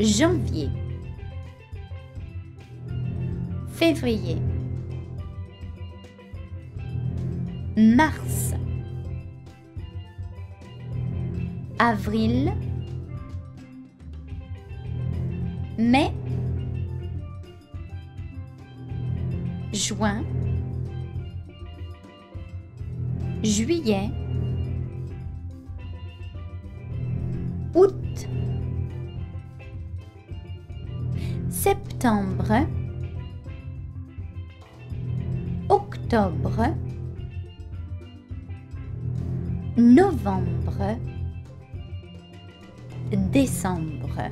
janvier, février, mars, avril, mai, juin, juillet, août, septembre, octobre, novembre, décembre.